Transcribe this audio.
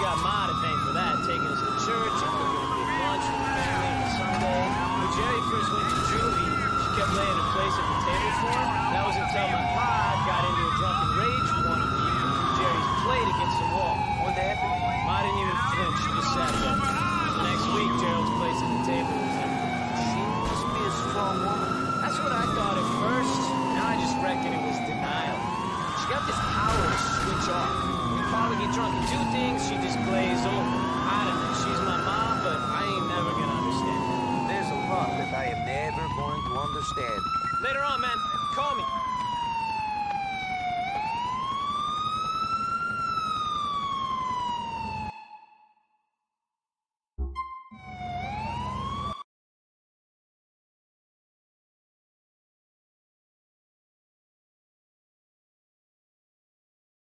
got Ma to thank for that, taking us to church, and we were going to lunch, and we Sunday. When Gerry first went to juvie, she kept laying in place at the table for him. That was until my pa got into a drunken rage one evening and threw Gerry's plate against the wall. What happened? Ma didn't even flinch. She just sat there. The next week, Gerald's place at the table was empty. She must be a strong woman. That's what I thought at first. Now I just reckon it was denial. She got this power to switch off probably get drunk and do things, she just glaze over. I don't know, she's my mom, but I ain't never gonna understand. There's a lot that I am never going to understand. Later on, man. Call me.